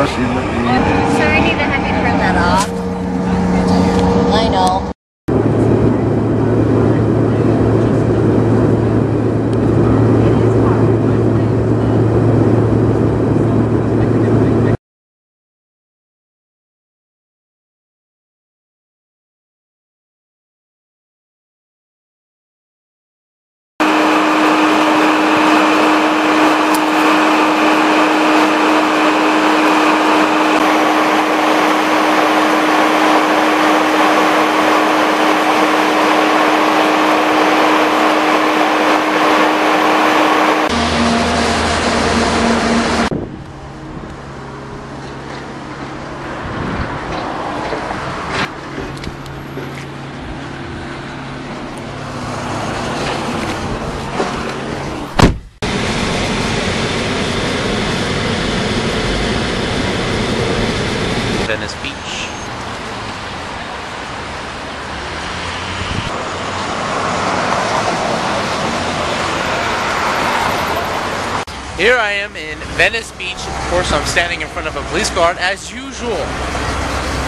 Oh, she looked. So I need to have you turn that off. Here I am in Venice Beach. Of course, I'm standing in front of a police guard as usual.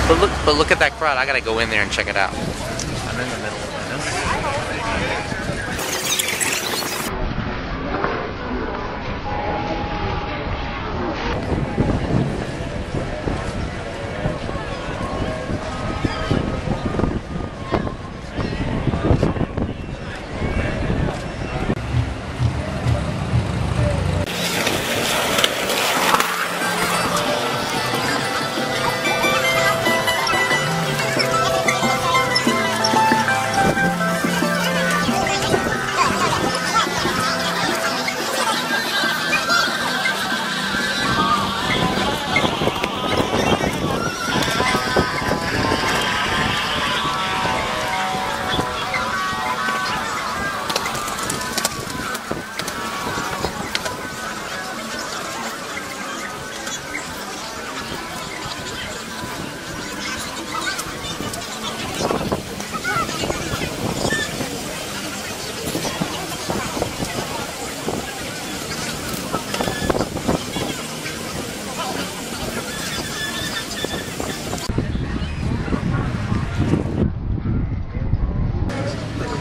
But look, but look at that crowd. I gotta go in there and check it out. I'm in the middle Okay,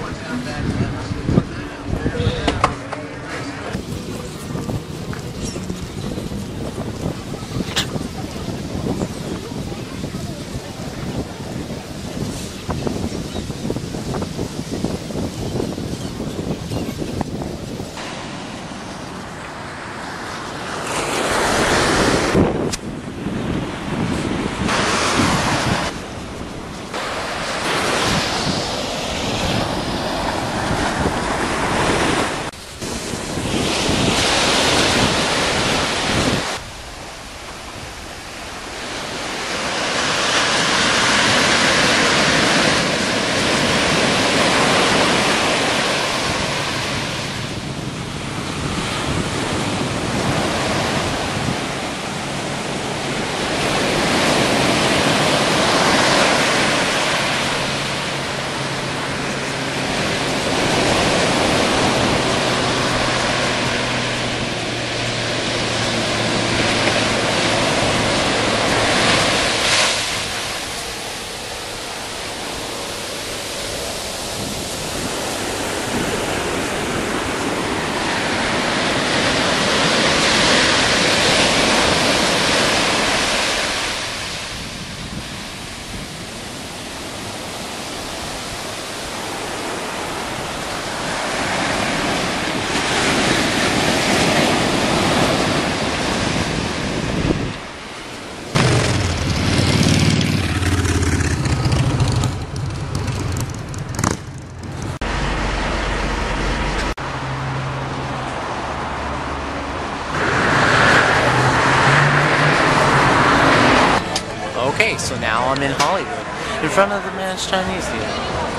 now I'm in Hollywood, in front of the Mann's Chinese Theater.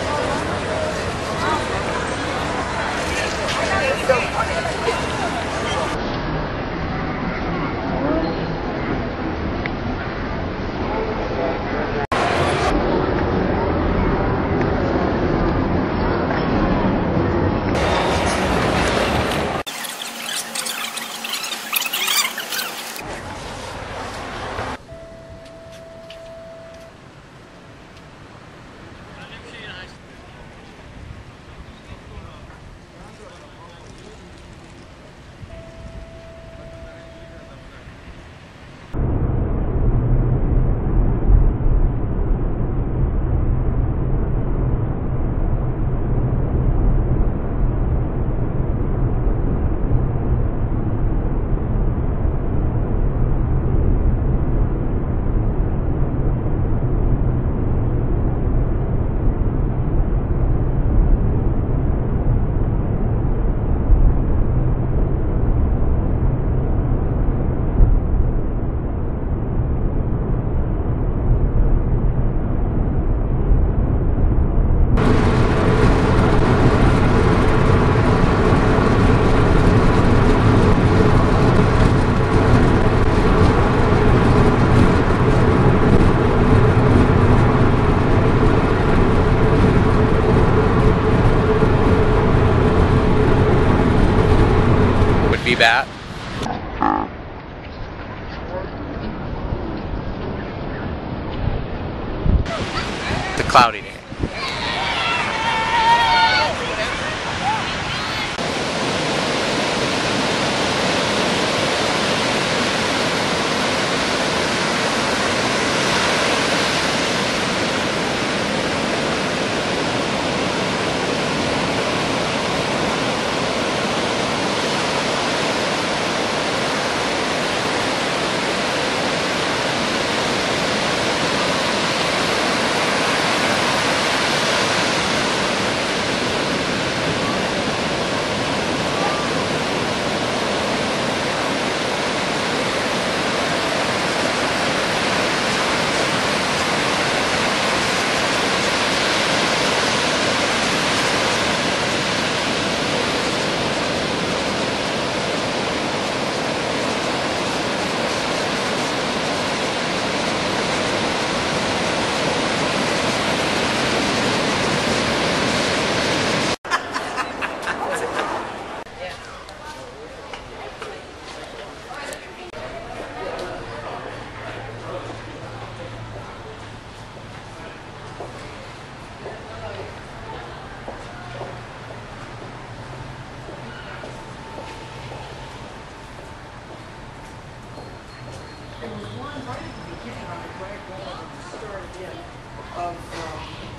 that. The cloudiness. of um,